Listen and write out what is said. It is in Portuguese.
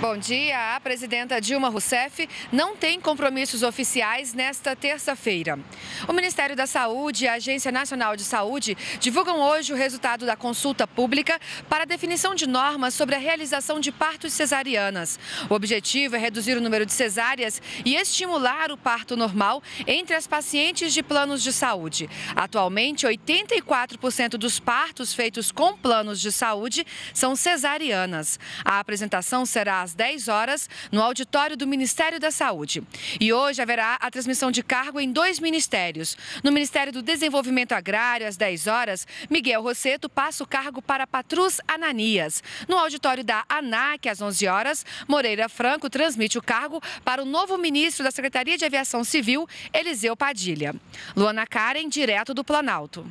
bom dia. A presidenta Dilma Rousseff não tem compromissos oficiais nesta terça-feira. O Ministério da Saúde e a Agência Nacional de Saúde divulgam hoje o resultado da consulta pública para a definição de normas sobre a realização de partos cesarianas. O objetivo é reduzir o número de cesáreas e estimular o parto normal entre as pacientes de planos de saúde. Atualmente, 84% dos partos feitos com planos de saúde são cesarianas. A apresentação será às 10 horas no auditório do Ministério da Saúde. E hoje haverá a transmissão de cargo em dois ministérios. No Ministério do Desenvolvimento Agrário, às 10 horas, Miguel Rosseto passa o cargo para Patrus Ananias. No auditório da ANAC, às 11 horas, Moreira Franco transmite o cargo para o novo ministro da Secretaria de Aviação Civil, Eliseu Padilha. Luana Karen, direto do Planalto.